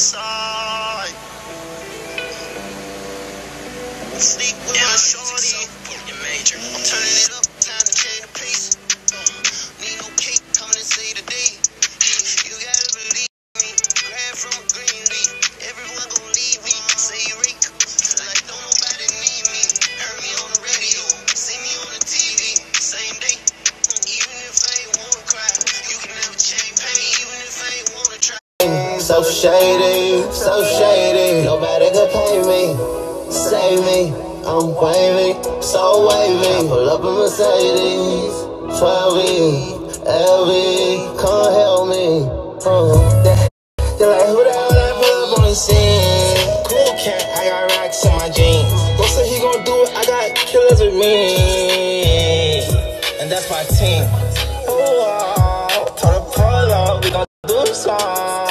side. Sneak with my shorty. So shady, so shady. Nobody could pay me, save me. I'm wavy, so wavy. Pull up a Mercedes, 12 LV, come help me. Uh, they- they're like, who the hell that pull up on the scene? Cool cat, I got racks in my jeans. Who said he gon' do it? I got killers with me, and that's my team. Oh. Told her pull up, we gon' do some.